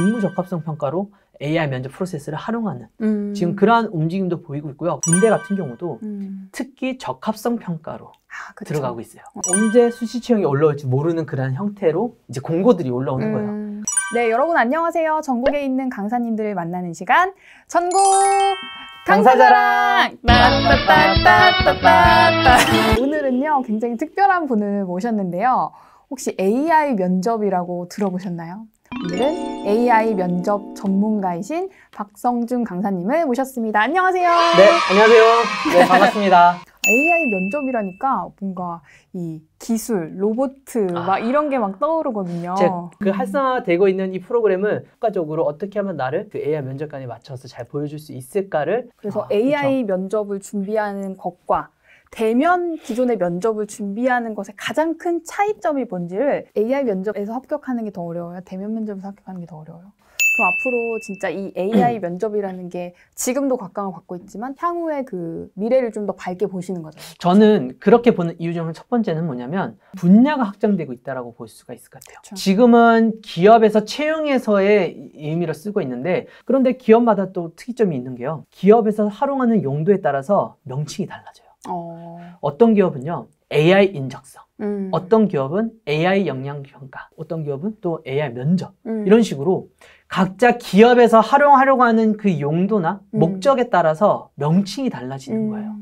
직무 적합성 평가로 AI 면접 프로세스를 활용하는 음. 지금 그러한 움직임도 보이고 있고요. 군대 같은 경우도 음. 특기 적합성 평가로 아, 그쵸. 들어가고 있어요. 언제 수시 채용이 올라올지 모르는 그런 형태로 이제 공고들이 올라오는 거예요. 음. 네, 여러분 안녕하세요. 전국에 있는 강사님들을 만나는 시간 전국 강사자랑 따따따따따따 오늘은요 굉장히 특별한 분을 모셨는데요. 혹시 AI 면접이라고 들어보셨나요? 오늘은 AI 면접 전문가이신 박성준 강사님을 모셨습니다. 안녕하세요. 네, 안녕하세요. 네, 반갑습니다. AI 면접이라니까 뭔가 이 기술, 로보트 아. 막 이런 게 막 떠오르거든요. 그 활성화되고 있는 이 프로그램을 효과적으로 어떻게 하면 나를 그 AI 면접관에 맞춰서 잘 보여줄 수 있을까를 그래서 아, AI 면접을 준비하는 것과 대면 기존의 면접을 준비하는 것의 가장 큰 차이점이 뭔지를 AI 면접에서 합격하는 게 더 어려워요. 대면 면접에서 합격하는 게 더 어려워요. 그럼 앞으로 진짜 이 AI 면접이라는 게 지금도 각광을 받고 있지만 향후에 그 미래를 좀 더 밝게 보시는 거죠. 저는 그렇게 보는 이유 중 첫 번째는 뭐냐면 분야가 확장되고 있다라고 볼 수가 있을 것 같아요. 그쵸. 지금은 기업에서 채용에서의 의미로 쓰고 있는데 그런데 기업마다 또 특이점이 있는 게요. 기업에서 활용하는 용도에 따라서 명칭이 달라져요. 어, 어떤 기업은요. AI 인적성, 음, 어떤 기업은 AI 역량 평가, 어떤 기업은 또 AI 면접 음, 이런 식으로 각자 기업에서 활용하려고 하는 그 용도나 음. 목적에 따라서 명칭이 달라지는 음, 거예요.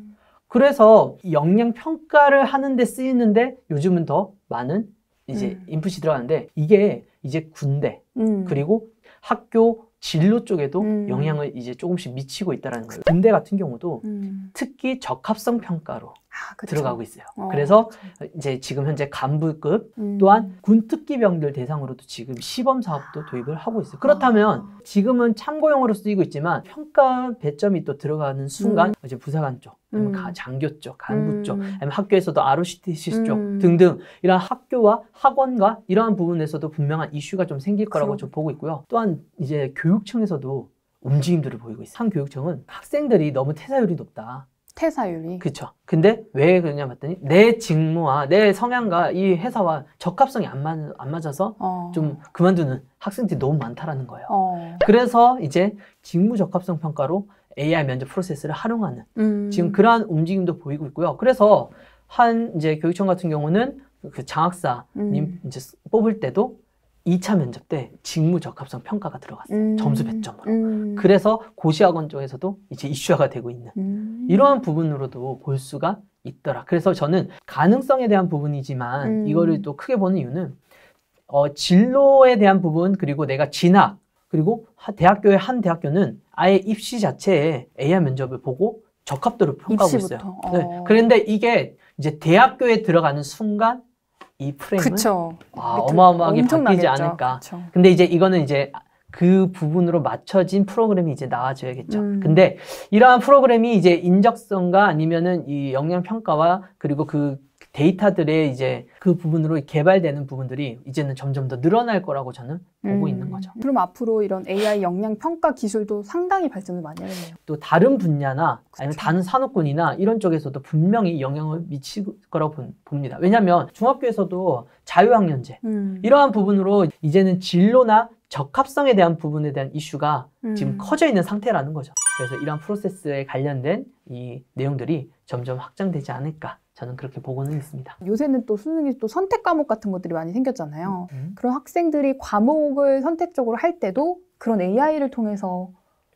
그래서 이 역량 평가를 하는데 쓰이는데 요즘은 더 많은 이제 음. 인풋이 들어가는데 이게 이제 군대 음, 그리고 학교 진로 쪽에도 음. 영향을 이제 조금씩 미치고 있다는 거예요. 군대 같은 경우도 음, 특기 적합성 평가로 아, 그쵸. 들어가고 있어요. 어, 그래서 그쵸. 이제 지금 현재 간부급 음. 또한 군 특기병들 대상으로도 지금 시범 사업도 도입을 하고 있어요. 그렇다면 아. 지금은 참고용으로 쓰이고 있지만 평가 배점이 또 들어가는 순간 이제 부사관 쪽, 아니면 음. 가- 장교 쪽, 간부 쪽, 음. 아니면 학교에서도 ROCTC 쪽 음. 등등 이런 학교와 학원과 이러한 부분에서도 분명한 이슈가 좀 생길 거라고. 좀 보고 있고요. 또한 이제 교육청에서도 움직임들을 보이고 있어요. 한 교육청은 학생들이 너무 퇴사율이 높다. 퇴사율이 그렇죠. 근데 왜 그러냐 봤더니 내 직무와 내 성향과 이 회사와 적합성이 안, 맞, 안 맞아서 어. 좀 그만두는 학생들이 너무 많다라는 거예요. 어. 그래서 이제 직무 적합성 평가로 AI 면접 프로세스를 활용하는 음. 지금 그러한 움직임도 보이고 있고요. 그래서 한 이제 교육청 같은 경우는 그 장학사님 음. 이제 뽑을 때도 2차 면접 때 직무 적합성 평가가 들어갔어요. 음. 점수 배점으로. 음. 그래서 고시학원 쪽에서도 이제 이슈화가 되고 있는 음. 이러한 부분으로도 볼 수가 있더라. 그래서 저는 가능성에 대한 부분이지만 음. 이거를 또 크게 보는 이유는 어, 진로에 대한 부분 그리고 내가 진학 그리고 하- 대학교의 한 대학교는 아예 입시 자체에 AI 면접을 보고 적합도를 평가하고 입시부터. 있어요. 어. 네. 그런데 이게 이제 대학교에 들어가는 순간 이 프레임은 그쵸. 아, 밑으로 어마어마하게 바뀌지. 않을까. 그쵸. 근데 이제 이거는 이제 그 부분으로 맞춰진 프로그램이 이제 나와줘야겠죠. 음. 근데 이러한 프로그램이 이제 인적성과 아니면은 이 역량 평가와 그리고 그 데이터들의 이제 그 부분으로 개발되는 부분들이 이제는 점점 더 늘어날 거라고 저는 보고 음. 있는 거죠. 그럼 앞으로 이런 AI 역량 평가 기술도 상당히 발전을 많이 하겠네요. 또 다른 분야나 아니면 그쵸. 다른 산업군이나 이런 쪽에서도 분명히 영향을 미칠 거라고 본- 봅니다. 왜냐하면 중학교에서도 자유학년제 음. 이러한 부분으로 이제는 진로나 적합성에 대한 부분에 대한 이슈가 지금 음. 커져 있는 상태라는 거죠. 그래서 이러한 프로세스에 관련된 이 내용들이 점점 확장되지 않을까 저는 그렇게 보고는 있습니다. 요새는 또 수능이 또 선택 과목 같은 것들이 많이 생겼잖아요. 음. 그런 학생들이 과목을 선택적으로 할 때도 그런 AI를 통해서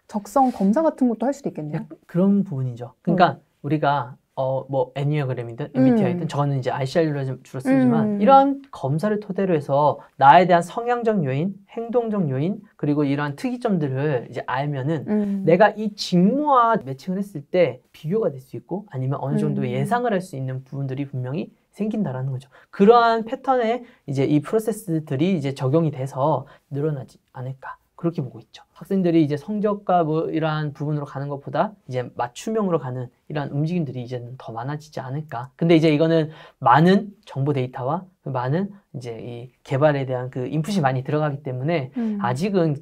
적성 검사 같은 것도 할 수도 있겠네요. 약- 그런 부분이죠. 그러니까 우리가 어 뭐 애니어그램이든 MBTI든 음. 저는 이제 ICR로 주로 쓰지만 음. 이러한 검사를 토대로 해서 나에 대한 성향적 요인, 행동적 요인 그리고 이러한 특이점들을 이제 알면은 음. 내가 이 직무와 매칭을 했을 때 비교가 될 수 있고 아니면 어느 정도 음. 예상을 할 수 있는 부분들이 분명히 생긴다라는 거죠. 그러한 패턴에 이제 이 프로세스들이 이제 적용이 돼서 늘어나지 않을까. 그렇게 보고 있죠. 학생들이 이제 성적과 뭐 이러한 부분으로 가는 것보다 이제 맞춤형으로 가는 이러한 움직임들이 이제는 더 많아지지 않을까. 근데 이제 이거는 많은 정보 데이터와 그 많은 이제 이 개발에 대한 그 인풋이 많이 들어가기 때문에 음. 아직은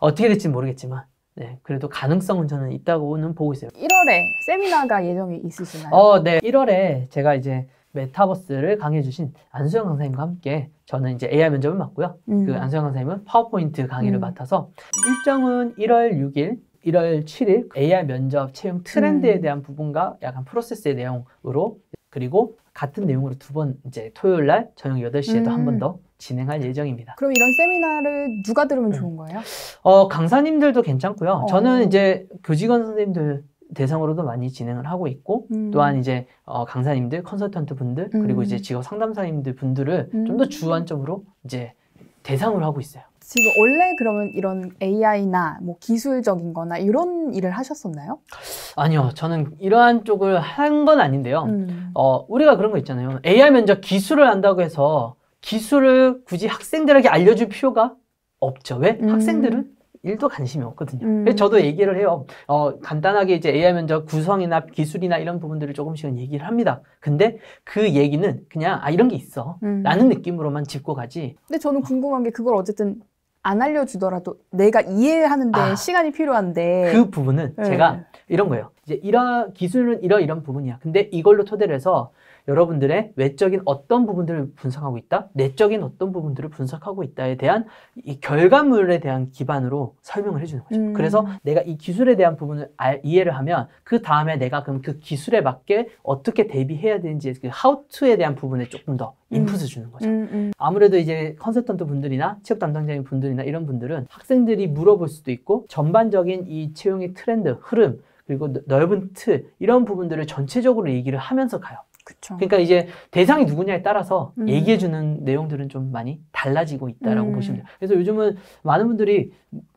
어떻게 될지 모르겠지만 네, 그래도 가능성은 저는 있다고는 보고 있어요. 1월에 세미나가 예정이 있으시나요? 어, 네. 1월에 제가 이제 메타버스를 강의해 주신 안수영 강사님과 함께 저는 이제 AI 면접을 맡고요. 음. 그 안수영 강사님은 파워포인트 강의를 음. 맡아서 일정은 1월 6일, 1월 7일 AI 면접 채용 트렌드에 음. 대한 부분과 약간 프로세스의 내용으로 그리고 같은 내용으로 두 번 이제 토요일 날 저녁 8시에도 한번 음. 더 진행할 예정입니다. 그럼 이런 세미나를 누가 들으면 네. 좋은 거예요? 어, 강사님들도 괜찮고요. 어. 저는 이제 교직원 선생님들 대상으로도 많이 진행을 하고 있고 음. 또한 이제 어, 강사님들, 컨설턴트 분들 그리고 음. 이제 직업 상담사님들 분들을 음. 좀더 주안점으로 이제 대상으로 하고 있어요. 지금 원래 그러면 이런 AI나 뭐 기술적인 거나 이런 일을 하셨었나요? 아니요, 저는 이러한 쪽을 한 건 아닌데요. 음. 어, 우리가 그런 거 있잖아요. AI 면접 기술을 안다고 해서 기술을 굳이 학생들에게 알려줄 필요가 없죠. 왜? 음. 학생들은 일도 관심이 없거든요. 음. 그래서 저도 얘기를 해요. 어, 간단하게 이제 AI 면접 구성이나 기술이나 이런 부분들을 조금씩은 얘기를 합니다. 근데 그 얘기는 그냥 아 이런 게 있어. 음. 라는 느낌으로만 짚고 가지. 근데 저는 궁금한 게 그걸 어쨌든 안 알려주더라도 내가 이해하는데 아. 시간이 필요한데 그 부분은 네. 제가 이런 거예요. 이제 이런 기술은 이러 이런 부분이야. 근데 이걸로 토대로 해서 여러분들의 외적인 어떤 부분들을 분석하고 있다, 내적인 어떤 부분들을 분석하고 있다에 대한 이 결과물에 대한 기반으로 설명을 해주는 거죠. 음. 그래서 내가 이 기술에 대한 부분을 알- 이해를 하면 그 다음에 내가 그럼 그 기술에 맞게 어떻게 대비해야 되는지 그 how to에 대한 부분에 조금 더 음. 인풋을 주는 거죠. 음, 음. 아무래도 이제 컨설턴트 분들이나 취업 담당자인 분들이나 이런 분들은 학생들이 물어볼 수도 있고 전반적인 이 채용의 트렌드, 흐름, 그리고 넓- 넓은 틀 이런 부분들을 전체적으로 얘기를 하면서 가요. 그쵸. 그러니까 이제 대상이 누구냐에 따라서 음. 얘기해주는 내용들은 좀 많이 달라지고 있다라고 음. 보시면 돼요. 그래서 요즘은 많은 분들이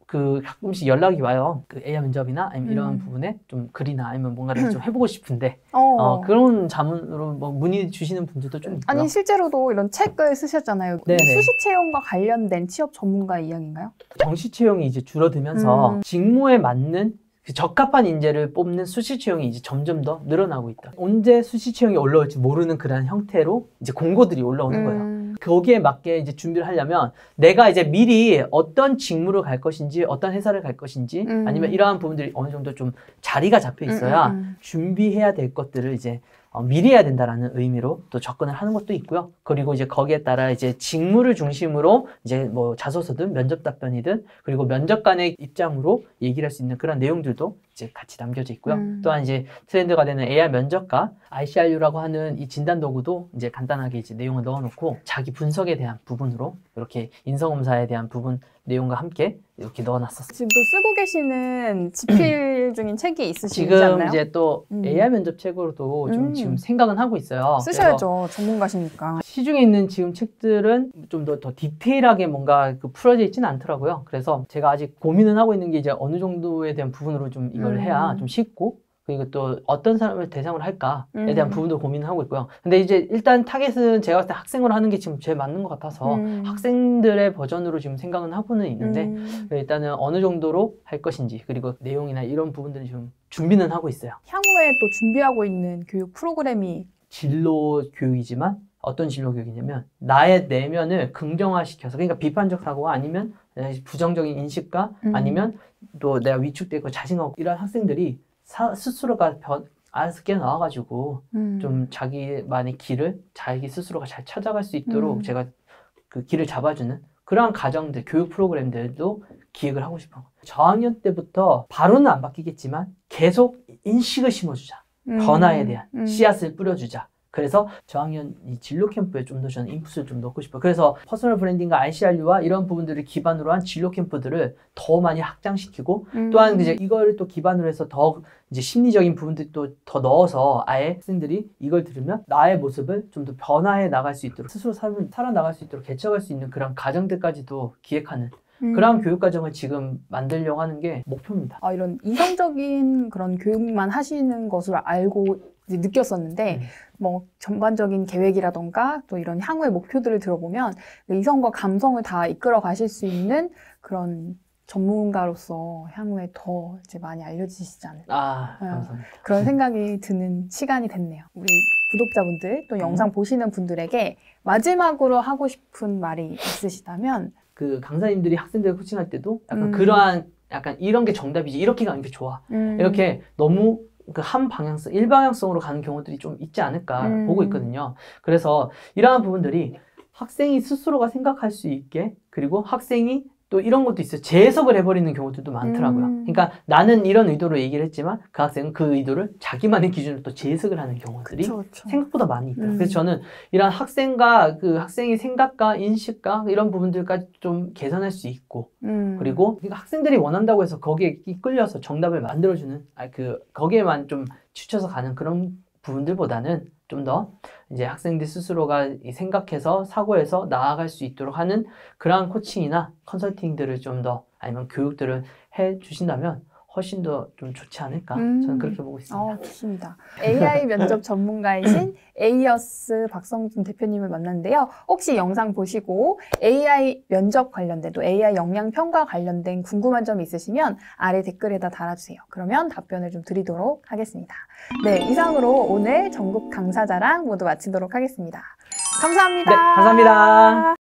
그 가끔씩 연락이 와요. 그 AI 면접이나 아니면 이런 음. 부분에 좀 글이나 아니면 뭔가를 좀 해보고 싶은데 어. 어, 그런 자문으로 뭐 문의 주시는 분들도 좀 있고요. 아니 실제로도 이런 책을 쓰셨잖아요. 네네. 수시 채용과 관련된 취업 전문가 이야기인가요? 정시 채용이 이제 줄어들면서 음. 직무에 맞는 그 적합한 인재를 뽑는 수시 채용이 이제 점점 더 늘어나고 있다. 언제 수시 채용이 올라올지 모르는 그런 형태로 이제 공고들이 올라오는 거예요. 음. 거기에 맞게 이제 준비를 하려면 내가 이제 미리 어떤 직무로 갈 것인지 어떤 회사를 갈 것인지 음. 아니면 이러한 부분들이 어느 정도 좀 자리가 잡혀 있어야 음, 음, 음. 준비해야 될 것들을 이제 어, 미리 해야 된다라는 의미로 또 접근을 하는 것도 있고요. 그리고 이제 거기에 따라 이제 직무를 중심으로 이제 뭐 자소서든 면접 답변이든 그리고 면접관의 입장으로 얘기를 할 수 있는 그런 내용들도 이제 같이 남겨져 있고요. 음. 또한 이제 트렌드가 되는 AR 면접과 ICRU라고 하는 이 진단 도구도 이제 간단하게 이제 내용을 넣어놓고 자기 분석에 대한 부분으로 이렇게 인성검사에 대한 부분 내용과 함께 이렇게 넣어놨었어요. 지금 또 쓰고 계시는 집필 중인 책이 있으시지 지금 않나요? 이제 또 음. AI 면접 책으로도 좀 음. 지금 생각은 하고 있어요. 쓰셔야죠. 전문가시니까. 시중에 있는 지금 책들은 좀 더 더 디테일하게 뭔가 그 풀어져 있지는 않더라고요. 그래서 제가 아직 고민은 하고 있는 게 이제 어느 정도에 대한 부분으로 좀 이걸 음. 해야 좀 쉽고 그리고 또 어떤 사람을 대상으로 할까에 음. 대한 부분도 고민을 하고 있고요. 근데 이제 일단 타겟은 제가 봤을 때 학생으로 하는 게 지금 제일 맞는 것 같아서 음. 학생들의 버전으로 지금 생각은 하고는 있는데 음. 일단은 어느 정도로 할 것인지 그리고 내용이나 이런 부분들은 좀 준비는 하고 있어요. 향후에 또 준비하고 있는 교육 프로그램이 진로 교육이지만 어떤 진로 교육이냐면 나의 내면을 긍정화시켜서 그러니까 비판적 사고가 아니면 부정적인 인식과 음. 아니면 또 내가 위축되고 자신감 이런 학생들이 사- 스스로가 변 알아서 깨어나와가지고 음. 좀 자기만의 길을 자기 스스로가 잘 찾아갈 수 있도록 음. 제가 그 길을 잡아주는 그러한 과정들 교육 프로그램들도 기획을 하고 싶어요. 저학년 때부터 바로는 안 바뀌겠지만 계속 인식을 심어주자. 음. 변화에 대한 음. 씨앗을 뿌려주자. 그래서 저학년 이 진로 캠프에 좀 더 저는 인풋을 좀 넣고 싶어요. 그래서 personal branding과 ICRU와 이런 부분들을 기반으로 한 진로 캠프들을 더 많이 확장시키고 음. 또한 이제 이걸 또 기반으로 해서 더 이제 심리적인 부분들도 더 넣어서 아예 학생들이 이걸 들으면 나의 모습을 좀 더 변화해 나갈 수 있도록 스스로 살, 살아나갈 수 있도록 개척할 수 있는 그런 과정들까지도 기획하는 음. 그런 교육 과정을 지금 만들려고 하는 게 목표입니다. 아, 이런 이성적인 그런 교육만 하시는 것을 알고 느꼈었는데, 음. 뭐, 전반적인 계획이라던가, 또 이런 향후의 목표들을 들어보면, 그 이성과 감성을 다 이끌어 가실 수 있는 그런 전문가로서 향후에 더 이제 많이 알려지시지 않을까. 아, 네. 감사합니다. 그런 생각이 드는 시간이 됐네요. 우리 구독자분들, 또 영상 보시는 분들에게 마지막으로 하고 싶은 말이 있으시다면, 그 강사님들이 학생들 코칭할 때도 약간 음. 그러한 약간 이런 게 정답이지 이렇게 가는 게 좋아 음. 이렇게 너무 그 한 방향성, 일방향성으로 가는 경우들이 좀 있지 않을까 음. 보고 있거든요. 그래서 이러한 부분들이 학생이 스스로가 생각할 수 있게 그리고 학생이 또 이런 것도 있어요. 재해석을 해버리는 경우들도 많더라고요. 음. 그러니까 나는 이런 의도로 얘기를 했지만 그 학생은 그 의도를 자기만의 기준으로 또 재해석을 하는 경우들이 그쵸, 그쵸. 생각보다 많이 있더라고요. 음. 그래서 저는 이런 학생과 그 학생의 생각과 인식과 이런 부분들까지 좀 개선할 수 있고 음. 그리고 그러니까 학생들이 원한다고 해서 거기에 이끌려서 정답을 만들어주는 아 그 거기에만 좀 치쳐서 가는 그런 부분들보다는 좀더 이제 학생들 스스로가 이 생각해서 사고해서 나아갈 수 있도록 하는 그러한 코칭이나 컨설팅들을 좀 더 아니면 교육들을 해 주신다면 훨씬 더 좀 좋지 않을까 음. 저는 그렇게 보고 있습니다. 어, 좋습니다. AI 면접 전문가이신 에이어스 박성준 대표님을 만났는데요. 혹시 영상 보시고 AI 면접 관련된 또 AI 역량 평가 관련된 궁금한 점이 있으시면 아래 댓글에다 달아주세요. 그러면 답변을 좀 드리도록 하겠습니다. 네, 이상으로 오늘 전국 강사자랑 모두 마치도록 하겠습니다. 감사합니다. 네, 감사합니다.